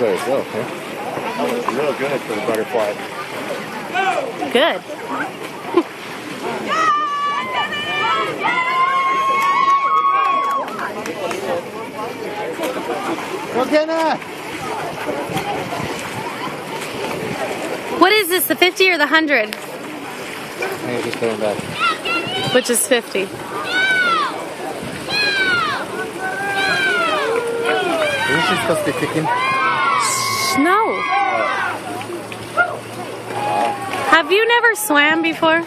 by itself, huh? Real good for the butterfly. Good. Go! What is this, the 50 or the 100? Hey, just coming back. Which is 50. Isn't she supposed to be kicking? No. Have you never swam before?